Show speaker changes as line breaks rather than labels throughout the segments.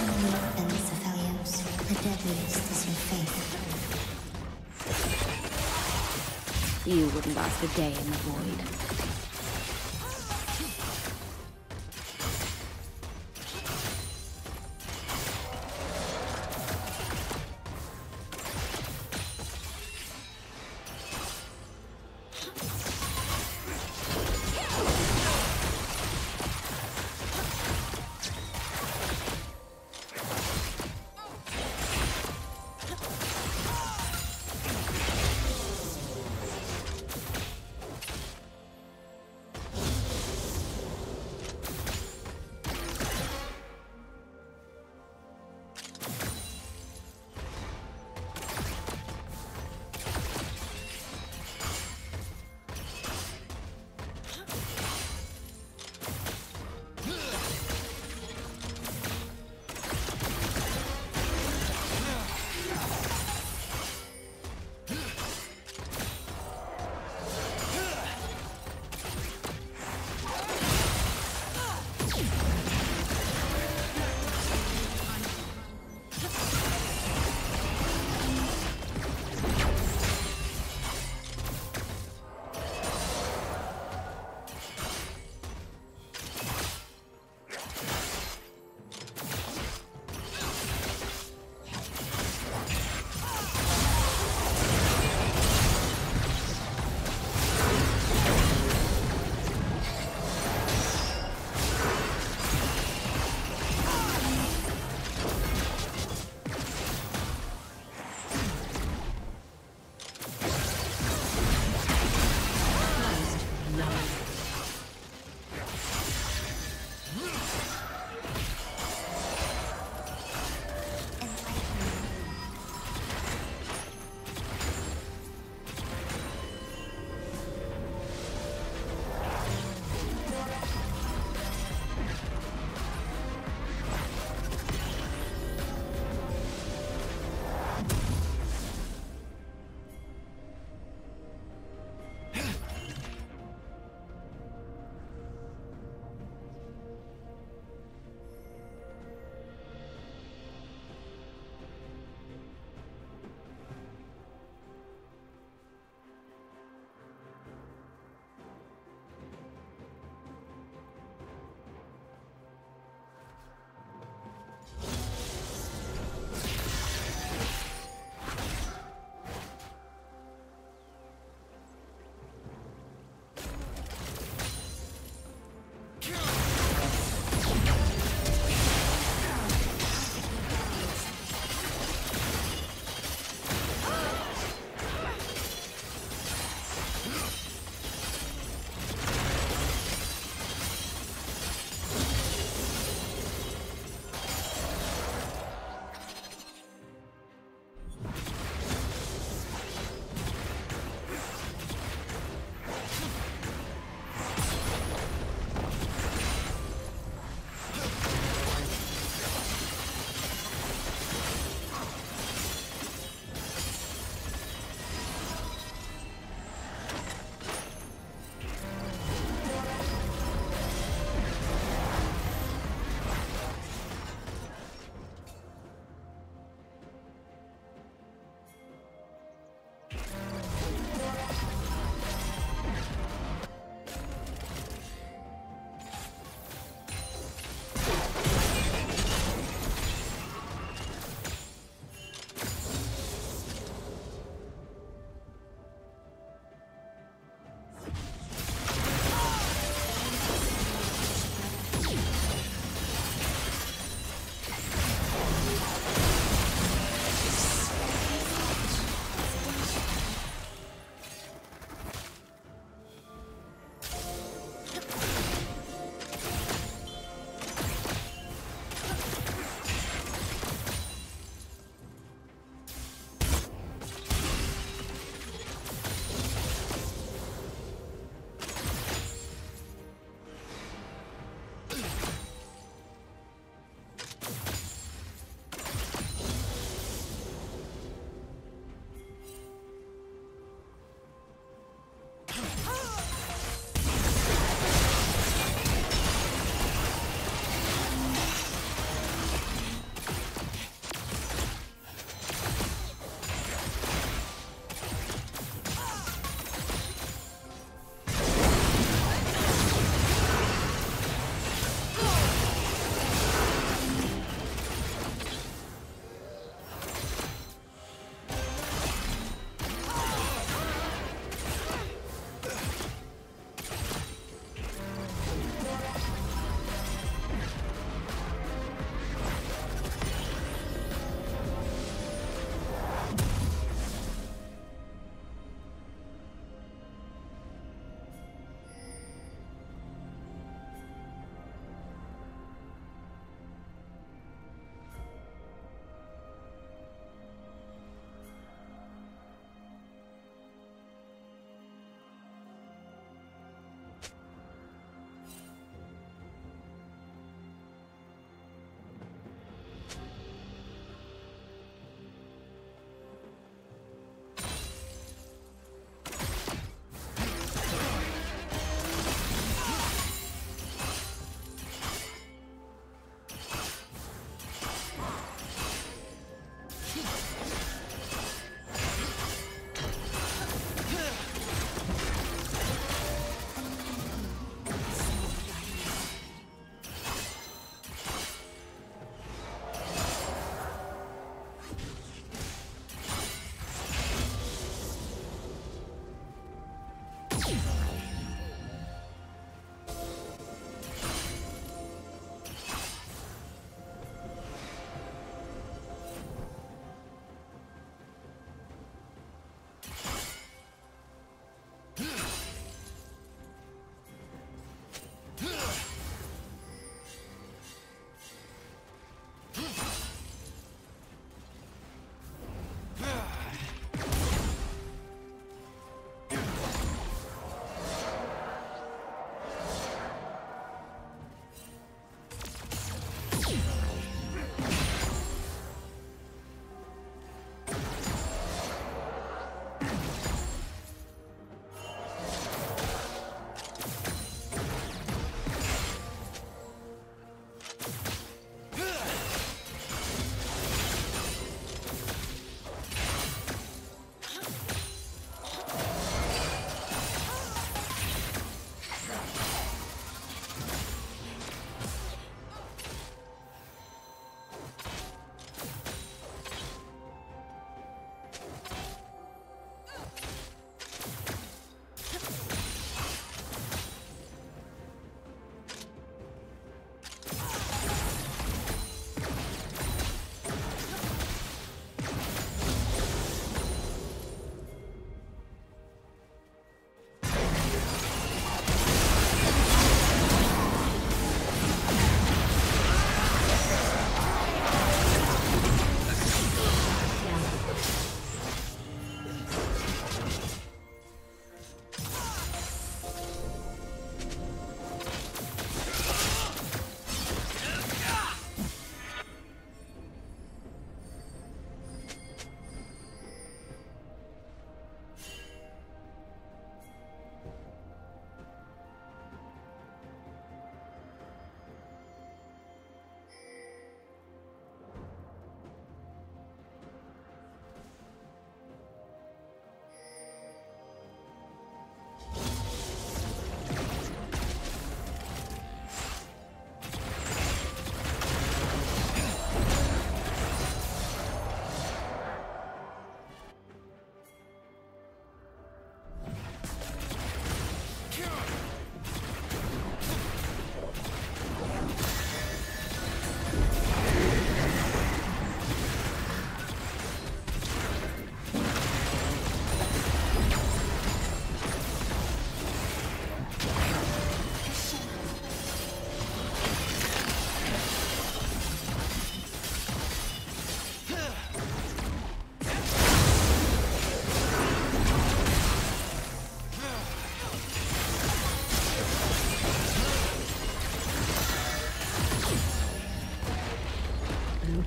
and Aphelios, the deadliest is your faith.
You wouldn't last a day in the void.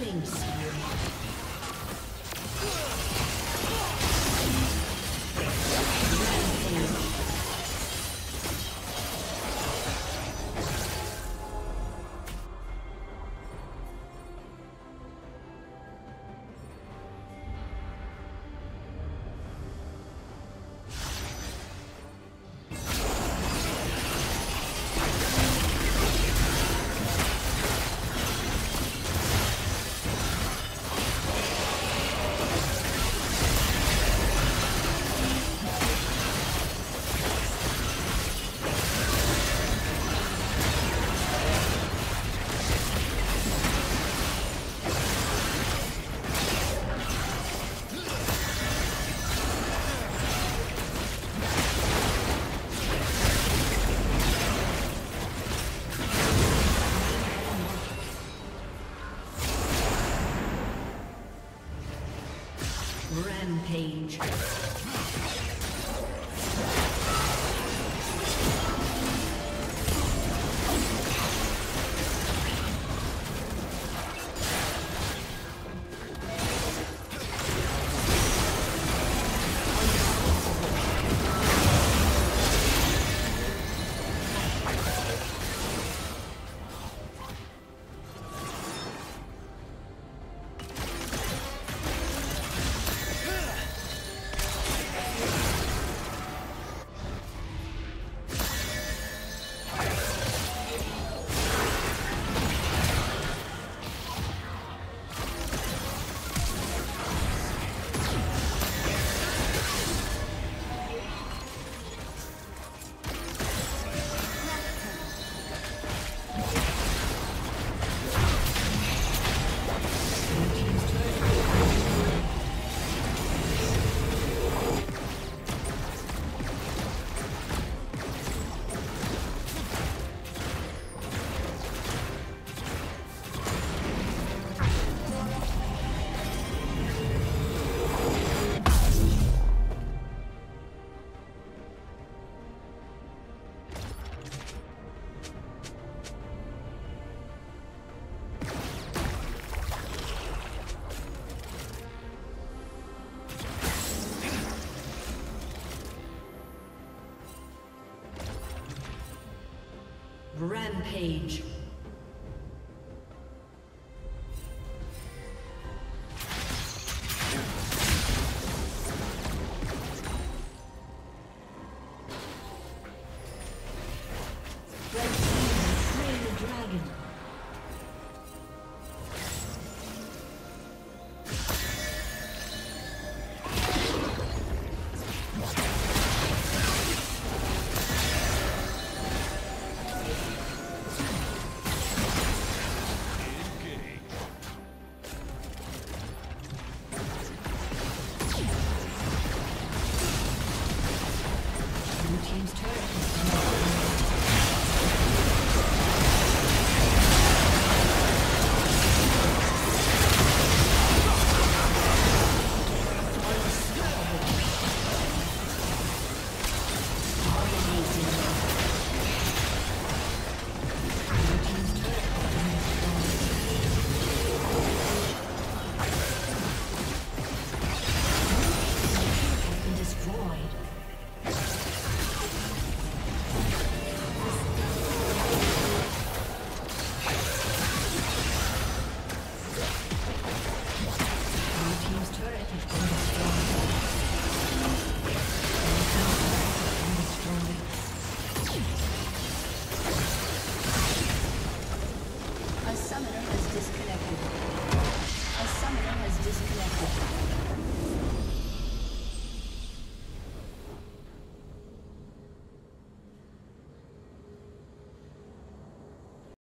Killing spree. Rampage. Rampage.